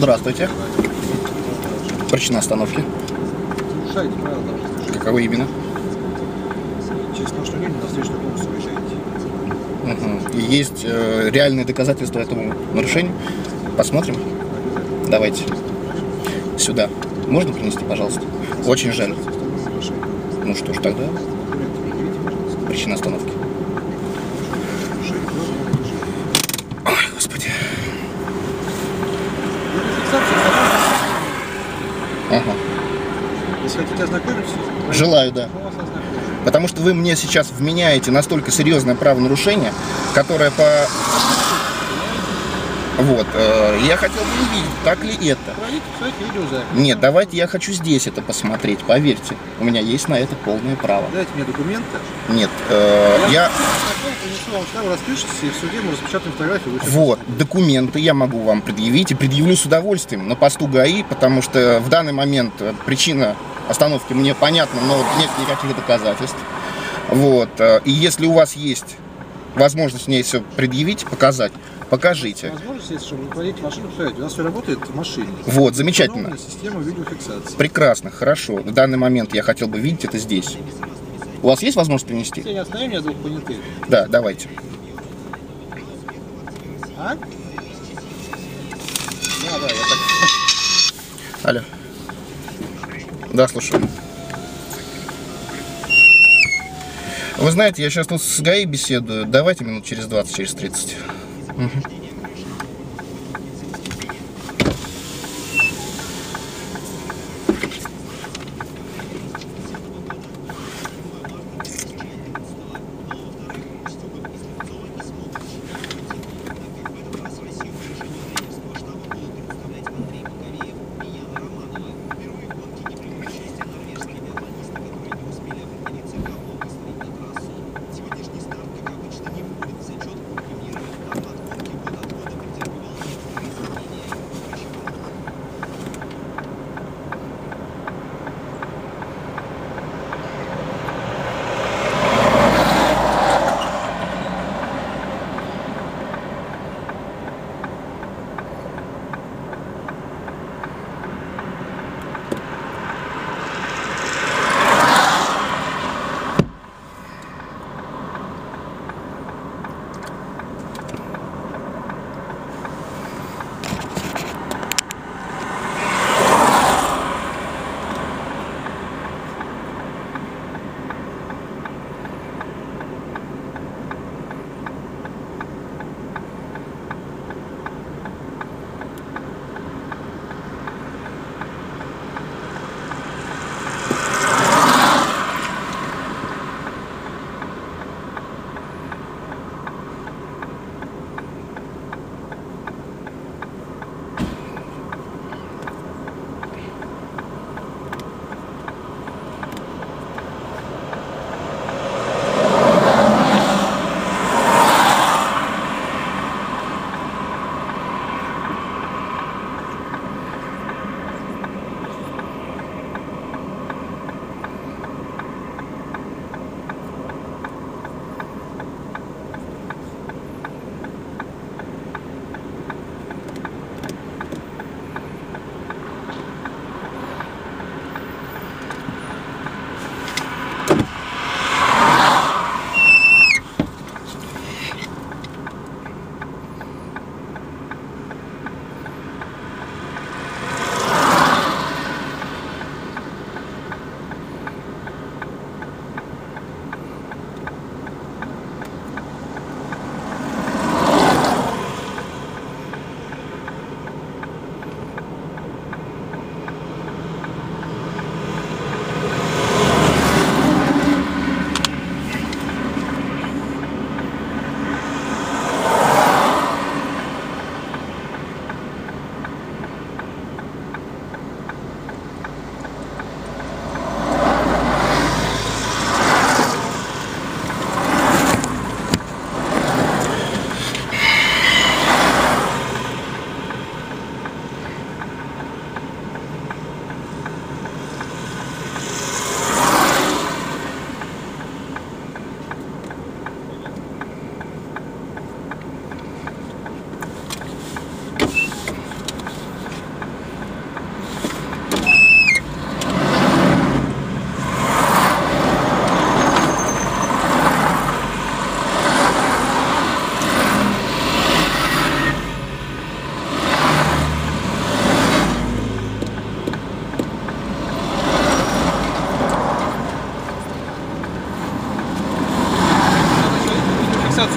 Здравствуйте. Причина остановки. Нарушаете правила дорожного движения. Каковы именно? Через нашу линию на встречную полосу выезжаете. Мгм. И есть э, реальные доказательства этому нарушению. Посмотрим. Давайте. Сюда. Можно принести, пожалуйста? Очень жаль. Ну что ж, тогда причина остановки. Нарушение дорожного движения. Ой, господи. Видеофиксация ознакомьтесь. Ага. Если хотите ознакомиться, Желаю, да. мы вас ознакомим. Потому что вы мне сейчас вменяете настолько серьезное правонарушение, которое по... Вот. э, я хотел бы увидеть, так ли это. Нет, давайте я хочу здесь это посмотреть, поверьте. У меня есть на это полное право. Дайте мне документы. Нет, э, я... Вот, документы я могу вам предъявить и предъявлю с удовольствием на посту ГАИ, потому что в данный момент э, причина остановки мне понятна, но нет никаких доказательств. Вот, э, и если у вас есть возможность мне все предъявить, показать, покажите. Возможность есть, чтобы кладете машину, посмотрите. У нас все работает в машине. Вот, замечательно. Система видеофиксации. Прекрасно, хорошо. В данный момент я хотел бы видеть это здесь. У вас есть возможность принести? Все остановления двух понятых. Да, давайте. А? Да, да, я так. Алло. Да, слушаю. Вы знаете, я сейчас тут с ГАИ беседую. Давайте минут через 20, через 30.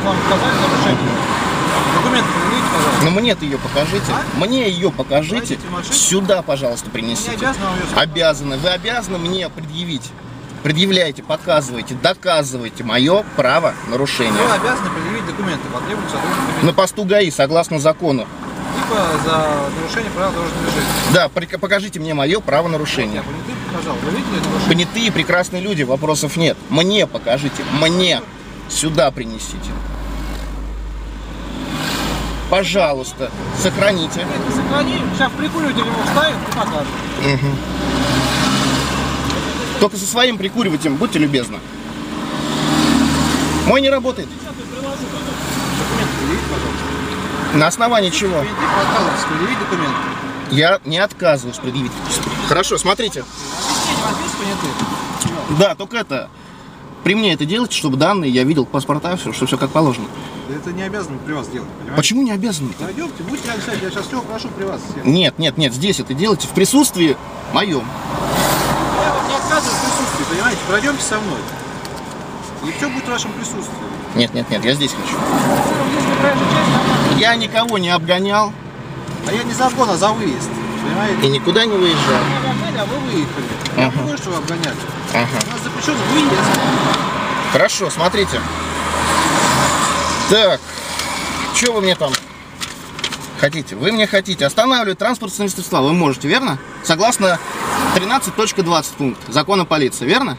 вам показали нарушение? Документы верните, пожалуйста. Ну, Но мне ее покажите. А? Мне ее покажите. Сюда, пожалуйста, принесите. Я не. Обязаны. Вы обязаны мне предъявить. Предъявляйте, показывайте, доказывайте мое право нарушения. Вы обязаны предъявить документы по требованию сотрудника. На посту ГАИ, согласно закону. Типа за нарушение правил дорожного движения. Да, покажите мне мое право нарушения. Вот я понятые показал. Вы видели нарушение? Понятые прекрасные люди, вопросов нет. Мне покажите, мне сюда принесите. Пожалуйста, сохраните. Нет, не сохрани. Сейчас прикуриватель его вставим и покажем. Мгм. Только со своим прикуривателем, будьте любезны. Мой не работает. На основании чего? Я не отказываюсь предъявить. Хорошо, смотрите. Да, только это. При мне это делайте, чтобы данные я видел паспорта, все, что все как положено. Это не обязаны при вас делать, понимаете? Почему не обязаны? Пойдемте, будьте сядьте, я сейчас все прошу при вас. Я Нет, нет, нет, здесь это делайте в присутствии моем. вам не отказываю в присутствии, понимаете? Пройдемте со мной. И все будет в вашем присутствии. Нет, нет, нет, я здесь хочу. Я никого не обгонял а я не за обгон, а за выезд. Понимаете? и никуда не выезжал. Вы обгоняли, а вы выехали. Я Ага. понимаю, что вы обгоняли. Ага. У нас запрещен выезд. Хорошо, смотрите. Так, что вы мне там хотите? Вы мне хотите останавливать транспортные средства, вы можете, верно? Согласно 13.20 пункт закона полиции, верно?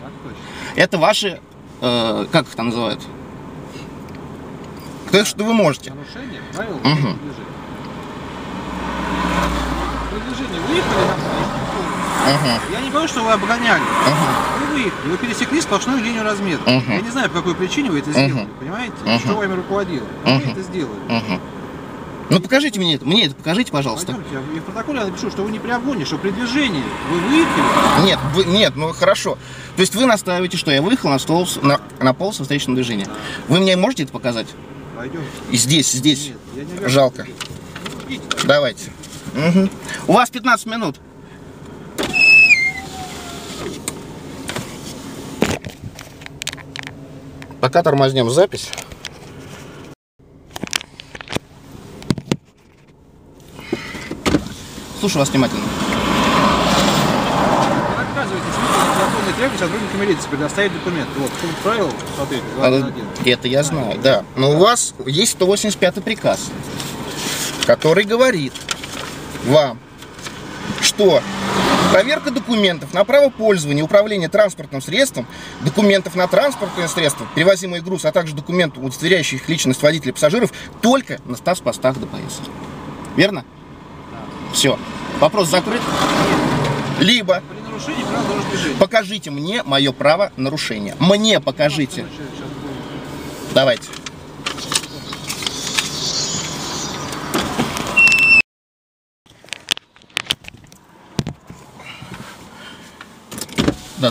Это ваши, э, как их там называют? То есть, что вы можете. Нарушение правил дорожного движения. При движении выехали на Ага, Я не говорю, что вы обгоняли. ага. Вы выехали, вы пересекли сплошную линию разметки. Мгм. Я не знаю, по какой причине вы это сделали, понимаете? Что вами руководило. Вы это сделали. Ну покажите мне это, мне это покажите, пожалуйста. Пойдемте, я- в протоколе я напишу, что вы не при обгоне, что при движении вы выехали. Нет, вы, нет, ну хорошо. То есть вы настаиваете, что я выехал на, стол, на, на полосу встречного движения. Вы мне можете это показать? Пойдемте. И здесь, здесь. Нет, я не Жалко. Ну, идите. Давайте. Мгм. У вас 15 минут. Пока тормознем запись. Слушаю вас внимательно. Вы отказываетесь выполнить законные требования сотрудника милиции, предоставить документы. Вот, пункт правил, смотрите, А, 2.1. Это я знаю, да. Но у вас есть 185 приказ, который говорит вам, что проверка документов на право пользования и управления транспортным средством, документов на транспортное средство, перевозимый груз, а также документов, удостоверяющих их личность водителя и пассажиров, только на постах ДПС. Верно? Все. Вопрос закрыт. Либо дорожного движения. покажите мне мое право нарушения. Мне покажите. Сейчас,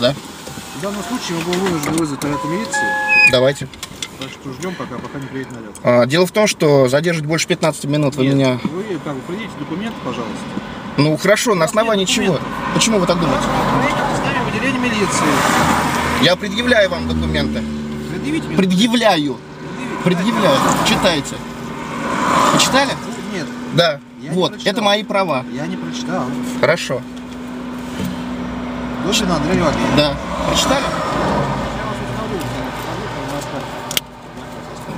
Давайте. Да-да, В данном случае мы будем вынуждены вызвать наряд милиции, давайте. так что ждем, пока, пока не приедет наряд. А, дело в том, что задерживать больше 15 минут вы Нет, меня... Вы как бы придите документы, пожалуйста. Ну хорошо, на основании чего? Почему вы так думаете? Нами в отделение милиции. Я предъявляю вам документы. Предъявите мне. Предъявляю. Предъявляю. Читайте. Почитали? Нет, Да. Я вот, это мои права. я не прочитал. Хорошо. Дочь Андрей Иванович. Да. Прочитали?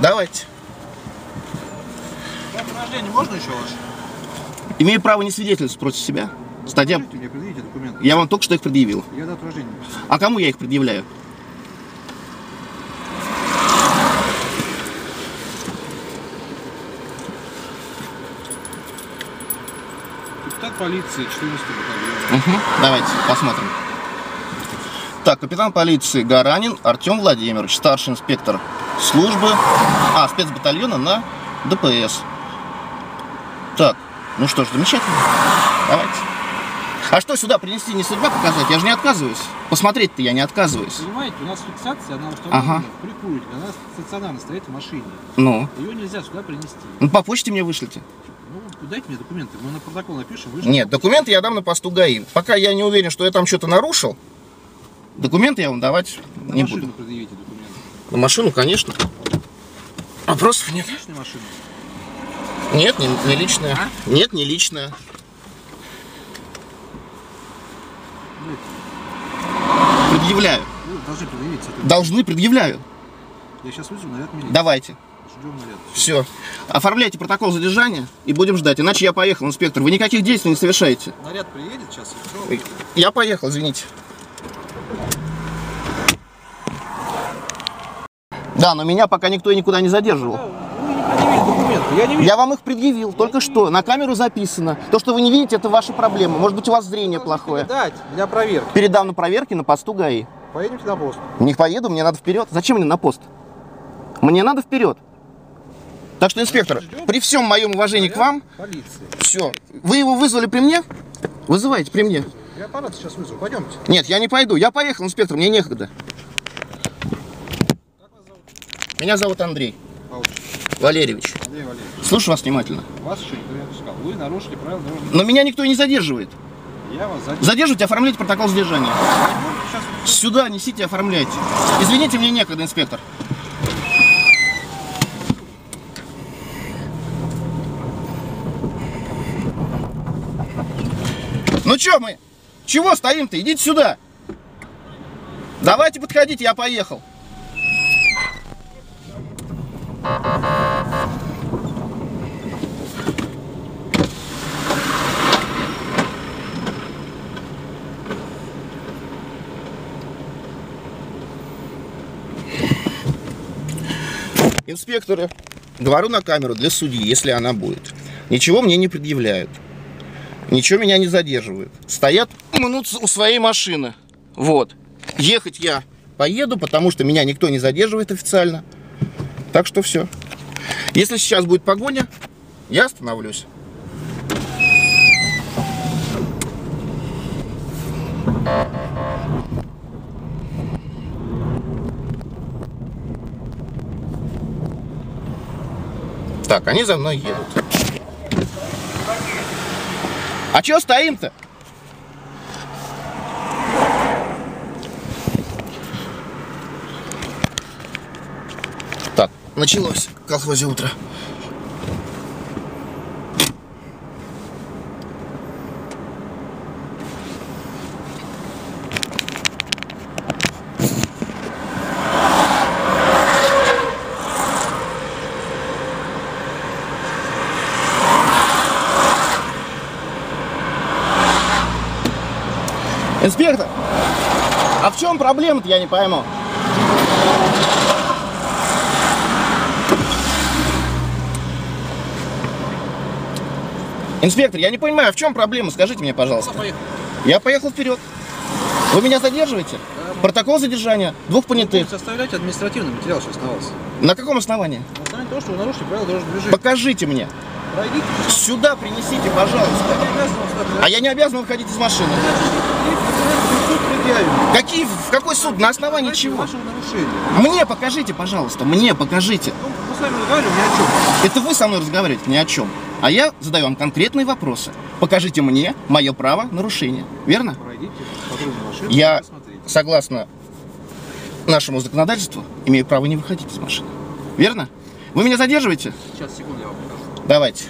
Давайте. Дату рождения можно еще ваш? Имею право не свидетельствовать против себя. Статья... Покажите мне, предъявите документы. Я вам только что их предъявил. Я дату рождения написал. А кому я их предъявляю? Капитан полиции, 14 батальон. Угу. Давайте посмотрим. Так, капитан полиции Гаранин Артем Владимирович, старший инспектор службы, а, спецбатальона на ДПС. Так, ну что ж, замечательно. Давайте. А что сюда принести, не судьба показать? Я же не отказываюсь. Посмотреть-то я не отказываюсь. Понимаете, у нас фиксация, она установлена Ага. в она стационарно стоит в машине. Ну, Ее нельзя сюда принести. ну по почте мне вышлите. Ну, дайте мне документы, мы на протокол напишем. Вы же- Нет, документы я дам на посту ГАИ. Пока я не уверен, что я там что-то нарушил, документы я вам давать На не машину буду. предъявите документы. На машину, конечно. Вопросов нет. Личная машина. Нет, не, не личное. А? Нет, не личное. Предъявляю. Вы должны предъявить. это- Должны, предъявляю. Я сейчас вызову наряд милиции. Давайте. Ждем наряд. Все. Оформляйте протокол задержания и будем ждать. Иначе я поехал, инспектор. Вы никаких действий не совершаете. Наряд приедет сейчас и все. Я поехал, извините. Да, но меня пока никто и никуда не задерживал. Я не. Я вам их предъявил, только что. На камеру записано. То, что вы не видите, это ваша проблема. Может быть, у вас зрение плохое. Дать для проверки. Передам на проверке на посту ГАИ. Поедемте на пост. Не поеду, мне надо вперед. Зачем мне на пост? Мне надо вперед. Так что, инспектор, при всем моем уважении к вам, Полиции. все. Вы его вызвали при мне? Вызывайте при мне. Я аппарат сейчас вызову. Пойдемте. Нет, я не пойду. Я поехал, инспектор, мне некогда. Меня зовут Андрей вот, Валерьевич. Андрей Валерьевич, Слушаю вас внимательно. вас еще никто не отпускал. Вы нарушили правила дорожного Но меня никто не задерживает. Я вас задержу. Задерживайте, оформляйте протокол задержания. Сейчас Сюда несите, оформляйте. Извините, мне некогда, инспектор. Ну чё мы? Чего стоим-то? Идите сюда. Давайте подходите, я поехал. Инспекторы, говорю на камеру для судьи, если она будет. Ничего мне не предъявляют. Ничего меня не задерживают. Стоят минут у своей машины. Вот. Ехать я поеду, потому что меня никто не задерживает официально. Так что все. Если сейчас будет погоня, я остановлюсь. Так, они за мной едут. А чё стоим-то? Так, началось в колхозе утро. Инспектор, а в чем проблема-то, я не пойму. Инспектор, я не понимаю, в чем проблема, скажите мне, пожалуйста. Я поехал вперед. Вы меня задерживаете? Протокол задержания двух понятых. Составлять административный материал сейчас на вас. На каком основании? На основании того, что вы нарушили правила дорожного движения. Покажите мне. Пройдите. Сюда принесите, пожалуйста. Я. А я не обязан выходить из машины. Какие, в какой суд? На основании чего? Мне покажите, пожалуйста, мне покажите. Ну, мы с вами разговариваем ни о чем. Это вы со мной разговариваете ни о чем. А я задаю вам конкретные вопросы. Покажите мне мое право нарушения. Верно? Пройдите машину. Я, согласно нашему законодательству, имею право не выходить из машины. Верно? Вы меня задерживаете? Сейчас, секунду, я вам покажу. Давайте.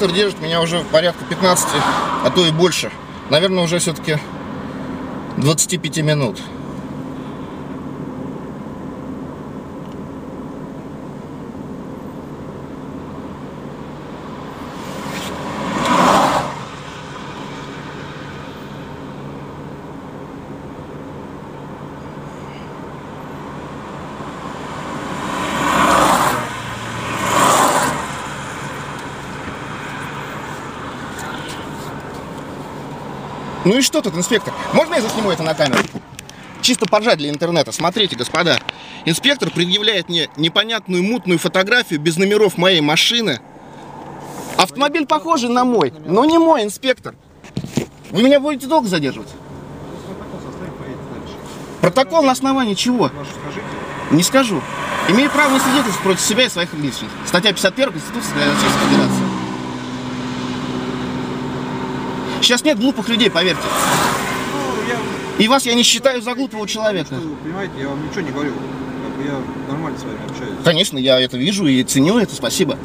Инспектор держит меня уже порядка 15, а то и больше. Наверное, уже все-таки 25 минут. Ну и что тут, инспектор? Можно я засниму это на камеру? Чисто поржать для интернета. Смотрите, господа. Инспектор предъявляет мне непонятную мутную фотографию без номеров моей машины. Автомобиль похожий на мой, но не мой, инспектор. Вы меня будете долго задерживать? Протокол на основании чего? Не скажу. Имею право на свидетельство против себя и своих личных. Статья 51 Конституции Российской Федерации. Сейчас нет глупых людей, поверьте. Ну. И вас я не считаю за глупого человека. Что, понимаете, я вам ничего не говорю. Я нормально с вами общаюсь. Конечно, я это вижу и ценю это, спасибо.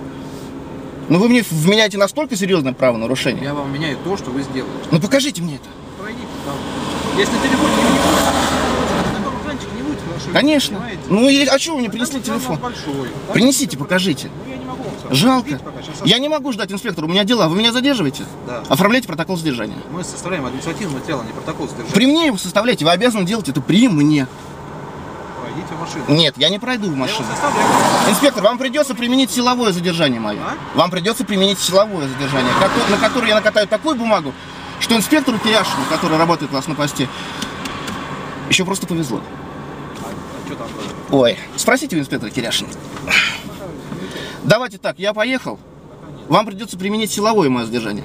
Но вы мне вменяете настолько серьезное правонарушение. Я вам меняю то, что вы сделали. Ну покажите мне это. Пройдите там. Если на телефоне не будет, не будет. Конечно. понимаете? Ну и а что вы мне принесли телефон? большой. Принесите, покажите. Ну, Жалко. Я не могу ждать инспектора, у меня дела. Вы меня задерживаете? Да. Оформляйте протокол задержания. Мы составляем административное а не протокол содержания. При мне его составляйте, вы обязаны делать это при мне. Пройдите в машину. Нет, я не пройду в машину. Инспектор, вам придется применить силовое задержание мое. А? Вам придется применить силовое задержание, на которое я накатаю такую бумагу, что инспектору Киряшину, который работает у вас на посте, еще просто повезло. А что там было? Ой, спросите у инспектора Киряшина. Давайте так, я поехал. Вам придется применить силовое мое задержание.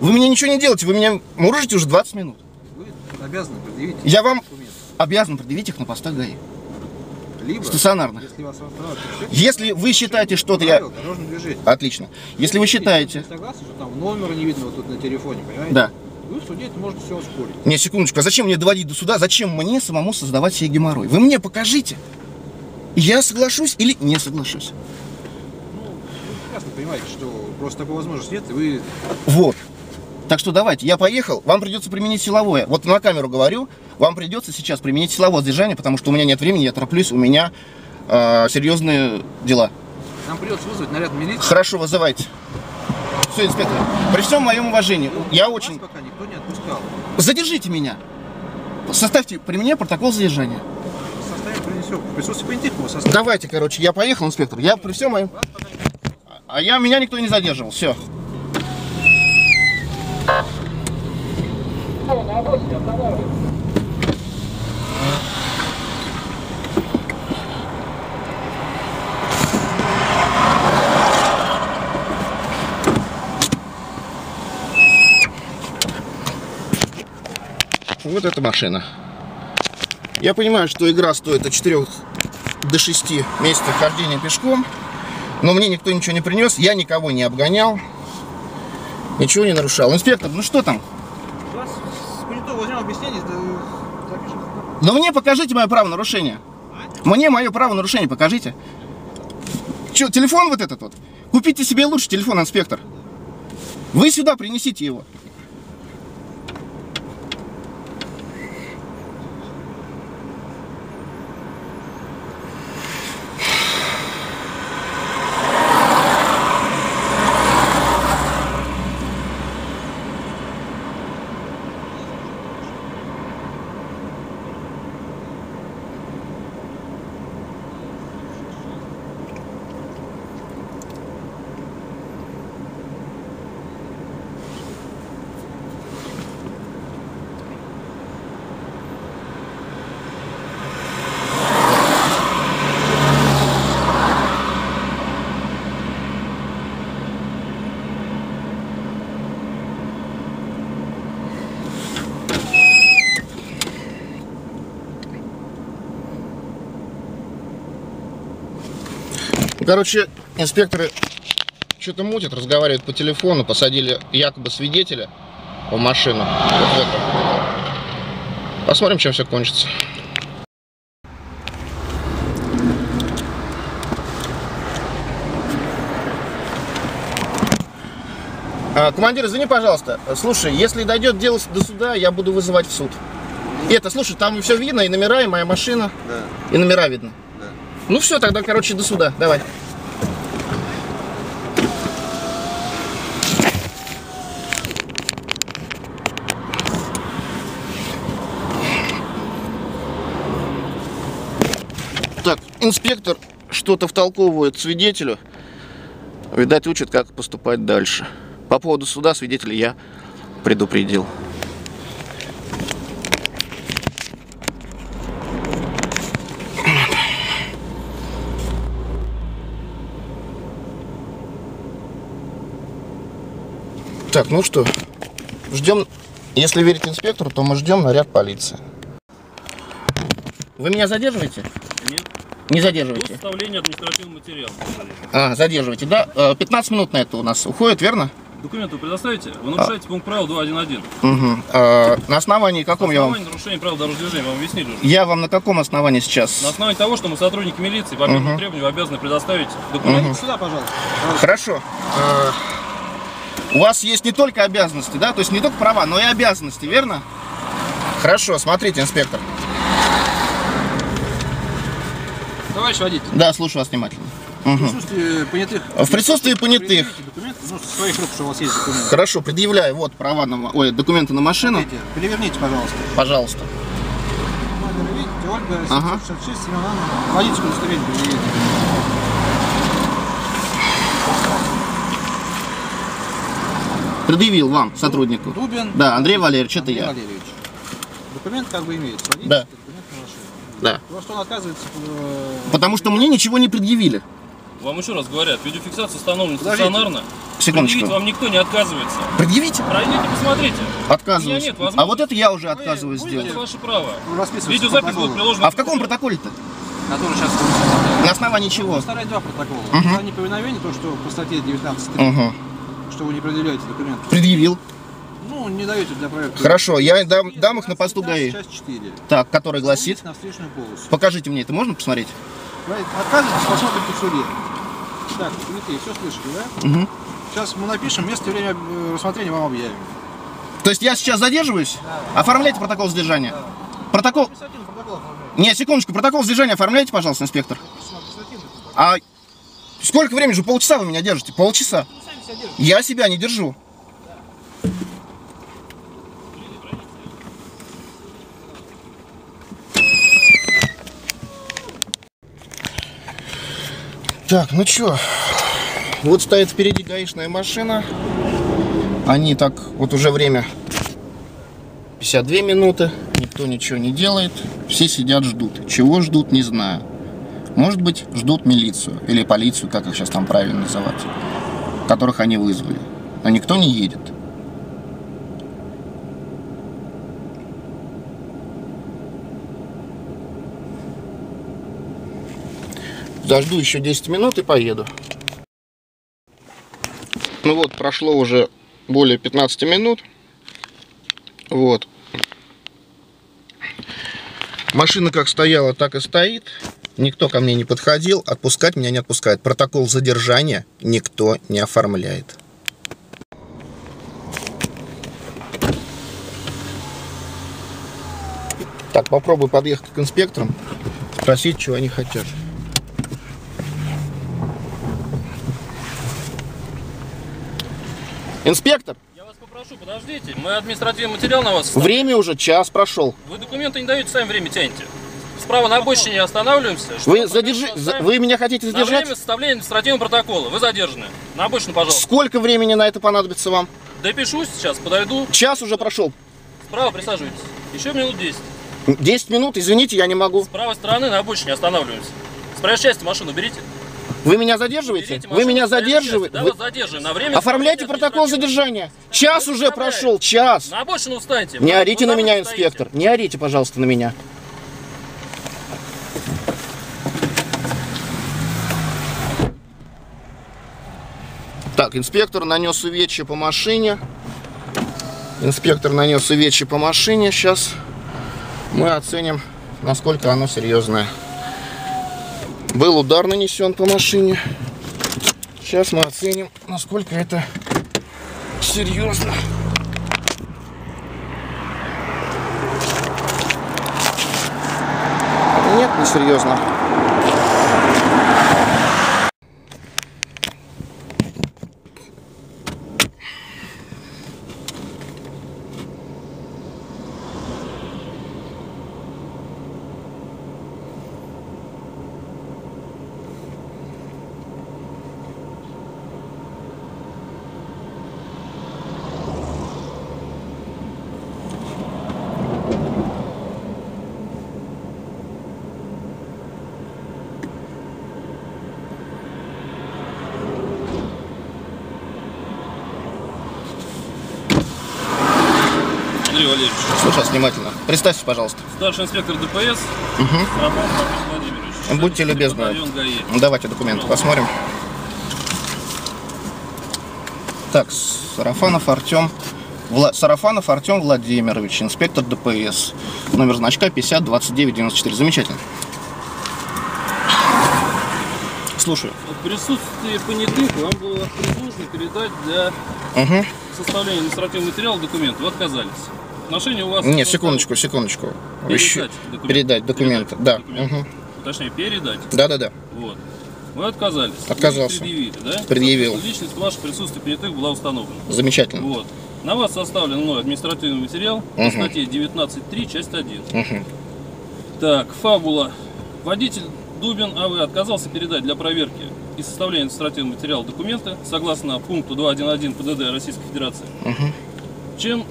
Вы мне ничего не делаете, вы меня мурыжите уже 20 минут. Вы обязаны предъявить Я вам документы. обязан предъявить их на постах ГАИ. Либо, Стационарных. если вас то Если вы считаете что-то я... Отлично. Если вы считаете... Вы согласны, что там номера не видно вот тут на телефоне, понимаете? Да. Вы в суде это можете все оспорить. Не, секундочку, а зачем мне доводить до суда? Зачем мне самому создавать себе геморрой? Вы мне покажите. Я соглашусь или не соглашусь. Ну, понимаете, что просто такой возможности нет, и вы Вот. Так что давайте, я поехал, вам придется применить силовое. Вот на камеру говорю, вам придется сейчас применить силовое задержание, потому что у меня нет времени, я тороплюсь, у меня э, серьезные дела. нам придется вызвать наряд милиции. Хорошо, вызывайте. Все, инспектор, при всем моем уважении, я Вас очень... пока никто не отпускал. Задержите меня. Составьте при мне протокол задержания. Составим принесем. В присутствии понятых мы составим. Давайте, короче, я поехал, инспектор. Я при всем моем... А я, меня никто не задерживал, все. Вот эта машина. Я понимаю, что игра стоит от 4 до 6 месяцев хождения пешком, но мне никто ничего не принес, я никого не обгонял, ничего не нарушал. Инспектор, ну что там? Вас с объяснение, запишем. Ну мне покажите мое правонарушение. Мне мое правонарушение покажите. Че, телефон вот этот вот? Купите себе лучше телефон, инспектор. Вы сюда принесите его. Короче, инспекторы что-то мутят, разговаривают по телефону, посадили якобы свидетеля в машину. Вот в эту. Посмотрим, чем все кончится. А, командир, извини, пожалуйста. Слушай, если дойдет дело до суда, я буду вызывать в суд. И это, слушай, там все видно, и номера, и моя машина, Да, и номера видно. Ну все, тогда, короче, до суда. Давай. Так, инспектор что-то втолковывает свидетелю. Видать, учит, как поступать дальше. По поводу суда свидетеля я предупредил. Так, ну что, ждем, если верить инспектору, то мы ждем наряд полиции. Вы меня задерживаете? Нет. Не До задерживаете? составления административного материала. А, задерживаете, да? Э, 15 минут на это у нас уходит, верно? Документы вы предоставите? Вы нарушаете пункт правил 2.1.1. Угу. А, на основании каком я вам... Основание нарушения правил дорожного движения, вам объяснили уже. Я вам на каком основании сейчас? На основании того, что мы сотрудники милиции, по первому Мгм. требованию обязаны предоставить документы. Сюда, пожалуйста. Хорошо. Э, У вас есть не только обязанности, да? То есть не только права, но и обязанности, верно? Хорошо, смотрите, инспектор. Товарищ водитель, Да, слушаю вас внимательно. в присутствии понятых... В присутствии понятых. Документы, ну, со своих рук, что у вас есть документы. Хорошо, предъявляю вот права на... Ой, документы на машину. Смотрите, Переверните, пожалуйста. Пожалуйста. Ольга, Ага. 766, Семен Анна. Водительское удостоверение предъявите. Предъявил вам, сотруднику. Дубин. Да, Андрей Валерьевич, это Андрей я. Валерьевич. Документ как бы имеется. Водительский Да. документ на машину. Да. Во что он отказывается... э, Потому что мне ничего не предъявили. Вам еще раз говорят, видеофиксация установлена Подождите. стационарно. Секундочку. Предъявить вам никто не отказывается. Предъявите. Пройдите, посмотрите. Отказываюсь. Нет а возможности. вот это я уже отказываюсь будете сделать. Это ваше право. Видеозапись будет приложена. А в каком протоколе-то? Который сейчас. На основании чего? Старые два протокола. За неповиновение, то, что по статье 19.3, Угу. Что вы не предъявляете документы. Предъявил. Ну, не даете для проекта. Хорошо, я дам, дам их на посту ГАИ. Часть 4. Так, который гласит. На встречную полосу. Покажите мне это, можно посмотреть? Отказывайтесь, посмотрите в суде. Так, Дмитрий, все слышали, да? Угу. Сейчас мы напишем, место и время э, рассмотрения вам объявим. То есть я сейчас задерживаюсь? Оформляйте протокол задержания. Протокол... Административный протокол. Не, секундочку, протокол задержания оформляйте, пожалуйста, инспектор. А сколько времени же? Полчаса вы меня держите? Полчаса. Я себя не держу. Так, ну чё, вот стоит впереди гаишная машина. Они так, вот уже время 52 минуты, никто ничего не делает, все сидят ждут. Чего ждут, не знаю. Может быть, ждут милицию или полицию, как их сейчас там правильно называть, которых они вызвали. Но никто не едет. Дожду еще 10 минут и поеду. Ну вот, прошло уже более 15 минут. Вот. Машина как стояла, так и стоит. Никто ко мне не подходил, отпускать меня не отпускает. Протокол задержания никто не оформляет. Так, попробую подъехать к инспекторам, спросить, чего они хотят. Инспектор, Я вас попрошу, подождите. Мы административный материал на вас. оставим. время уже, час прошел. Вы документы не даете, сами время тянете. Справа на обочине останавливаемся. Вы, задержи... вы меня хотите На задержать? время составления административного протокола. Вы задержаны. На обочину, пожалуйста. Сколько времени на это понадобится вам? Допишу сейчас, подойду. Час уже прошел. Справа присаживайтесь. Еще минут 10. 10 минут, извините, я не могу. С правой стороны на обочине останавливаемся. С проезжей части машину берите. Вы меня задерживаете? Берите Вы меня задерживаете? Да, Вы- вас задерживаем. На время Оформляйте протокол задержания. Час уже прошел, час. На обочину встаньте. Не Вы- орите вы на меня, стоите. инспектор. Не орите, пожалуйста, на меня. Так, инспектор нанес увечья по машине. Инспектор нанес увечья по машине. Сейчас мы оценим, насколько оно серьезное. Был удар нанесен по машине. Сейчас мы оценим, насколько это серьезно. Нет, не серьезно. Андрей Валерьевич. Слушай вас внимательно. Представьте, пожалуйста. Старший инспектор ДПС Угу. Владимирович. Будьте любезны. Давайте документы посмотрим. Так, Сарафанов Артем. Вла... Сарафанов Артем Владимирович, инспектор ДПС. Номер значка 50 29 94. Замечательно. Слушаю. В присутствии понятых вам было предложено передать для Угу. составления административного материала документ. Вы отказались. Отношение у вас... Нет, секундочку, секундочку. Передать Еще- документы. Передать документы. Передать Да. документы. Мгм. Точнее, передать. Да, да, да. Вот. Вы отказались. Отказался. Вы предъявили, да? Предъявил. Личность в вашем присутствии понятых была установлена. Замечательно. Вот. На вас составлен мной административный материал по Мгм. статье 19.3, часть 1. Мгм. Так, фабула. Водитель Дубин АВ отказался передать для проверки и составления административного материала документы согласно пункту 2.1.1 ПДД Российской Федерации. Мгм. Чем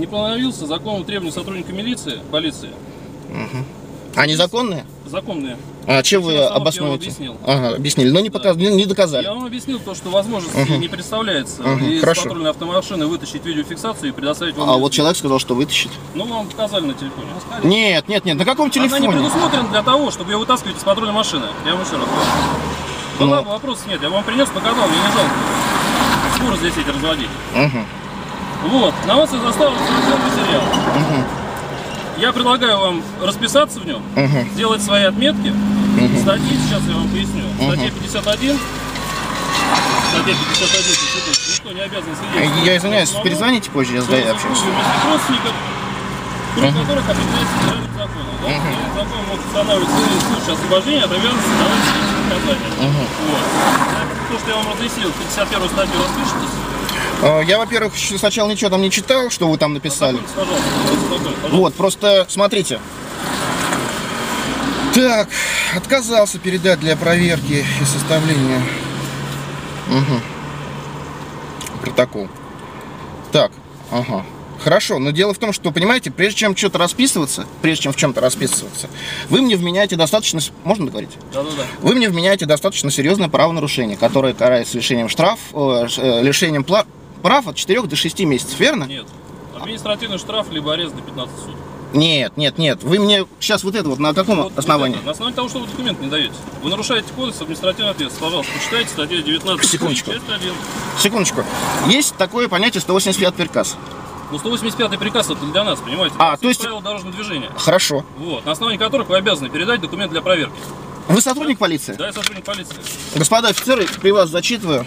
не постановился законом требований сотрудника милиции, полиции, А незаконные? законные. А чем вы обоснуете? я вам объяснил. Ага, объяснили, но не, показ... не, доказали. Я вам объяснил то, что возможности Мгм. не представляется Мгм, из хорошо. патрульной автомашины вытащить видеофиксацию и предоставить вам. А вот человек сказал, что вытащит. Ну, вам показали на телефоне. Нет, нет, нет, на каком Она не телефоне? предусмотрена для того, чтобы ее вытаскивать из патрульной машины. Я вам еще раз говорю. Ну. Была бы вопросов нет, я вам принес, показал, мне не жалко. Споры здесь эти разводить. Мгм. Вот, на вас я заставил материал. Я предлагаю вам расписаться в нем, Мгм. сделать свои отметки. Статьи, сейчас я вам поясню. Статья 51. Статья 51, секундочку, никто не обязан свидетельствовать. Я извиняюсь, перезвоните позже, я сдаю, общаюсь. Если родственников, круг которых определяется федеральным законом. Да? Федеральным законом могут устанавливать в случае освобождения от обязанности давать показания. Вот. То, что я вам разъяснил, 51 статью распишитесь. А, Я, во-первых, сначала ничего там не читал, что вы там написали. Пожалуйста, пожалуйста. Вот, просто смотрите. Так, отказался передать для проверки и составления. Мгм. Протокол. Так, ага. Хорошо, но дело в том, что, понимаете, прежде чем что-то расписываться, прежде чем в чем-то расписываться, вы мне вменяете достаточно... Можно договорить? Да-да-да. Вы мне вменяете достаточно серьезное правонарушение, которое карается лишением штраф, э, э, лишением пла- прав от 4 до 6 месяцев, верно? Нет. Административный штраф, либо арест до 15 суток. Нет, нет, нет. Вы мне сейчас вот это вот на каком Вот основании? это, на основании того, что вы документ не даете. Вы нарушаете кодекс административной ответственности. Пожалуйста, почитайте статью 19. Секундочку. Часть 1. Секундочку. Есть такое понятие 185 приказ. Ну, 185 приказ это для нас, понимаете? А, то есть- правила дорожного движения. Хорошо. Вот, на основании которых вы обязаны передать документ для проверки. Вы сотрудник полиции? Да, я сотрудник полиции. Господа офицеры, при вас зачитываю.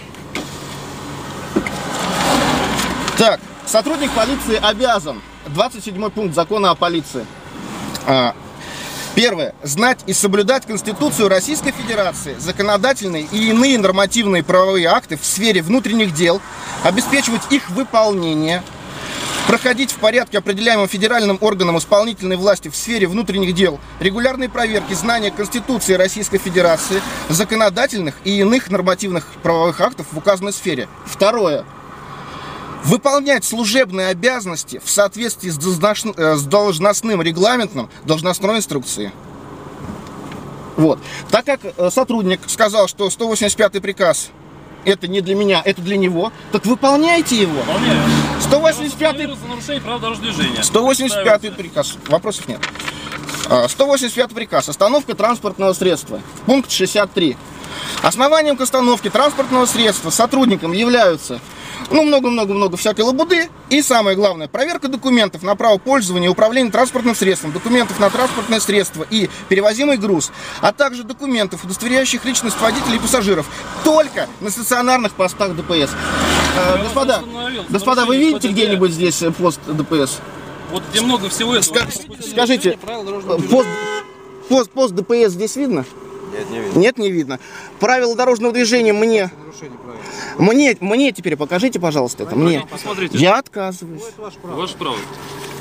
Так, сотрудник полиции обязан. 27 пункт закона о полиции. А, Первое. Знать и соблюдать Конституцию Российской Федерации, законодательные и иные нормативные правовые акты в сфере внутренних дел, обеспечивать их выполнение, проходить в порядке, определяемом федеральным органом исполнительной власти в сфере внутренних дел, регулярные проверки знания Конституции Российской Федерации, законодательных и иных нормативных правовых актов в указанной сфере. Второе. Выполнять служебные обязанности в соответствии с э, должностным регламентом должностной инструкции. Вот. Так как э, сотрудник сказал, что 185 приказ это не для меня, это для него, так выполняйте его. Выполняю. 185 Я вас за нарушение прав дорожного движения. 185 Представился. приказ. Вопросов нет. А, 185 приказ. Остановка транспортного средства. Пункт 63. Основанием к остановке транспортного средства сотрудникам являются ну, много-много-много всякой лабуды. И самое главное, проверка документов на право пользования и управления транспортным средством, документов на транспортное средство и перевозимый груз, а также документов, удостоверяющих личность водителей и пассажиров, только на стационарных постах ДПС. А, вас господа, господа, вы видите где-нибудь здесь э, пост ДПС? Вот где много всего этого. Ска- скажите, э, пост, пост ДПС здесь видно? Нет, не видно. Нет, не видно. Правила дорожного движения мне, мне, мне теперь покажите, пожалуйста, это мне. Посмотрите. Я отказываюсь. Это ваше право. Ваше право.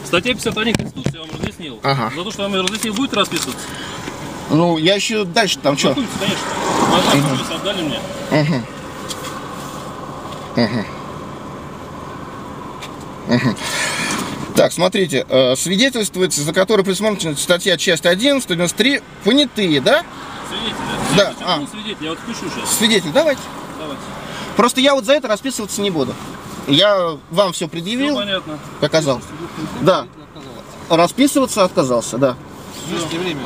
Статья 51 Конституции я вам разъяснил. Ага. За то, что вам разъяснил, будете расписываться? Ну, я еще дальше там что? Конечно. Ознакомились, отдали мне. Так, смотрите, э, свидетельствуется, за которое предусмотрена статья часть 1, 193, понятые, да? Свидетель. Да, Если а. был свидетель, я вот впишу сейчас. Свидетель, давайте. Давайте. Просто я вот за это расписываться не буду. Я вам все Все предъявил, понятно. показал. Да. Расписываться отказался, да. Есть время?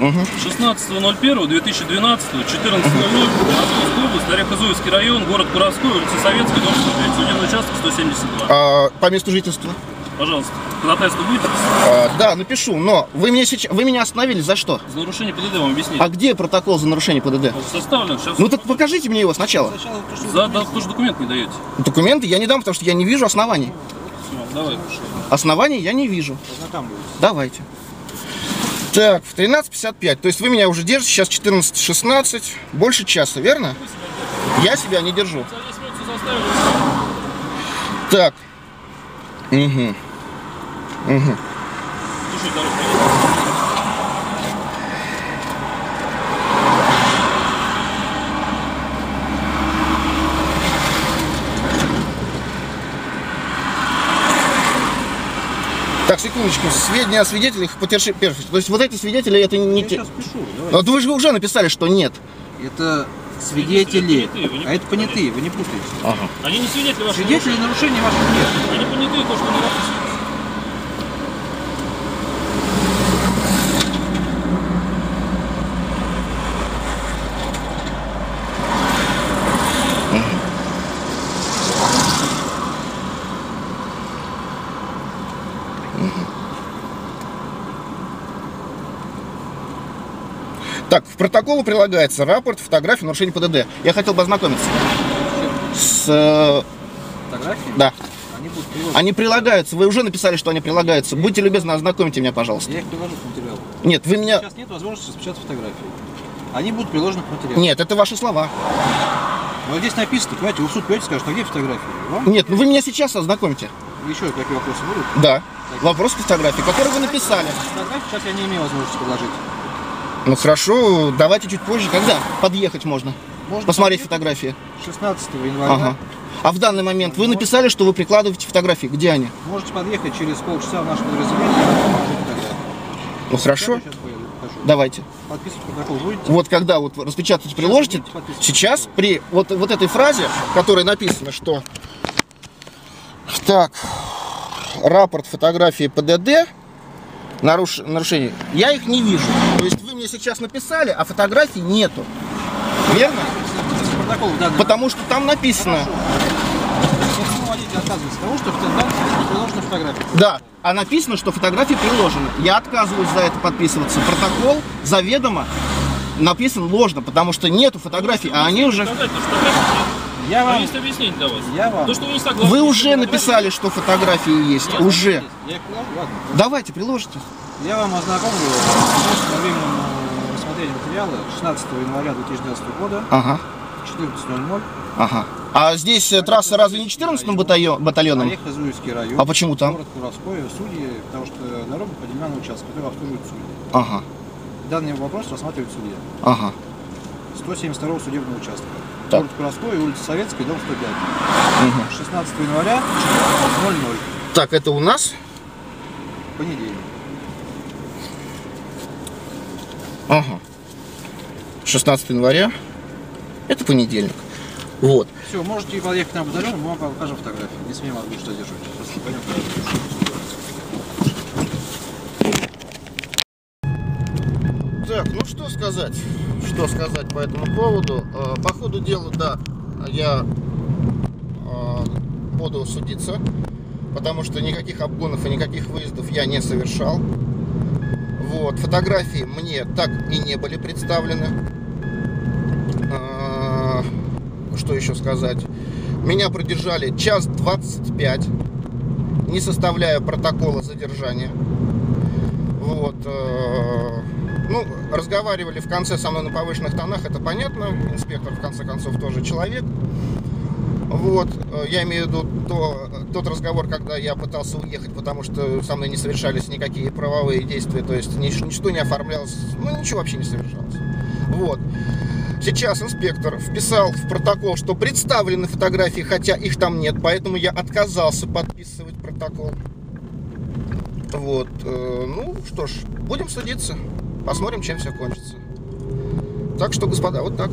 Угу. 16.01.2012, 14.00, Московская область, Орехово-Зуевский район, город Куровской, улица Советская, дом 105, судебный участок 172. А, по месту жительства? Пожалуйста, ходатайство будете? А, да, напишу, но вы меня сейчас, вы меня остановили за что? За нарушение ПДД вам объяснить. А где протокол за нарушение ПДД? Составлен, сейчас. Ну так покажите мне его сначала. Что За, да, тоже документ не даете. Документы я не дам, потому что я не вижу оснований. Все, давай, пошли. Оснований я не вижу. Давайте. Так, в 13.55. То есть вы меня уже держите, сейчас 14.16. Больше часа, верно? Я себя не держу. За 10 минут все заставили. Так. Угу. Угу. Слушай, дорогу. Так, секундочку. Сведения о свидетелях потерши... перши. То есть вот эти свидетели, это не Я те... сейчас пишу. Давай. Вот вы же уже написали, что нет. Это свидетели, Это понятые, вы не а это путайте. понятые, вы не путаете. Ага. Они не свидетели вашего Свидетелей нарушений ваших нет. нарушения. Они понятые, то, что не написано. Так, в протоколу прилагается рапорт, фотография, нарушение ПДД. Я хотел бы ознакомиться. С... э, Фотографии? Да. Они будут. Они прилагаются. Вы уже написали, что они прилагаются. Будьте любезны, ознакомьте меня, пожалуйста. Я их приложу к материалу. Нет, вы меня... Сейчас нет возможности распечатать фотографии. Они будут приложены к материалу. Нет, это ваши слова. Но здесь написано, понимаете, вы в суд придете и скажете, а где фотографии? Вам Нет, ну вы меня сейчас ознакомьте. еще какие вопросы будут? Да. Вопрос фотографии, который вы написали. Фотографии сейчас я не имею возможности предложить. Ну хорошо, давайте чуть позже. Когда подъехать можно? Можно Посмотреть подъехать. фотографии. 16 января Ага. А в данный момент вы написали, что вы прикладываете фотографии. Где они? можете подъехать через полчаса в наше подразделение, фотографии. Ну хорошо, давайте. Подписывать протокол будете? Вот когда вот распечатать приложите, сейчас при вот, вот этой фразе, в которой написано, что так, рапорт фотографии ПДД, наруш... нарушение, я их не вижу. То есть вы мне сейчас написали, а фотографий нету. Верно? Потому что там написано, да, а написано, что фотографии приложены. Я отказываюсь за это подписываться. Протокол заведомо написан ложно, потому что нету фотографий, а они уже... Я А вам, есть объяснение для вас? Я вам- То, что вы не согласны. Вы уже написали, что фотографии есть. Нет, Уже. я их приложу, ладно. Давайте, приложите. Я вам ознакомлю с временем рассмотрения материала 16 января 2012 года, Ага, 14.00, ага. А здесь э, трасса разве не 14 батальон, батальоном? Орехово-Зуевский район. А почему там? Город Куровской, судьи, потому что дорога поделена на участок, который обслуживает судьи. Ага, Данный вопрос рассматривает судья. ага. 172 судебного участка. Так. Город Куровской, улица Советская, дом 105. Мгм. 16 января 14.00. Так, это у нас? Понедельник. Ага. 16 января. Это понедельник. Вот. Все, можете подъехать на батальон, мы вам покажем фотографии. Не смеем вас больше задерживать. Просто не пойдем. Так, ну что сказать? Что сказать по этому поводу? Э, По ходу дела, да, я э, буду судиться, потому что никаких обгонов и никаких выездов я не совершал. Вот, фотографии мне так и не были представлены. Э, Что еще сказать? Меня продержали час 25, не составляя протокола задержания. Вот. Ну, разговаривали в конце со мной на повышенных тонах, это понятно. Инспектор, в конце концов, тоже человек. Вот. э, Я имею в виду то, тот разговор, когда я пытался уехать, потому что со мной не совершались никакие правовые действия, то есть нич- ничто не оформлялось, ну, ничего вообще не совершалось. Вот. Сейчас инспектор вписал в протокол, что представлены фотографии, хотя их там нет, поэтому я отказался подписывать протокол. Вот. э, Ну что ж, будем судиться. Посмотрим, чем все кончится. Так что, господа, вот так.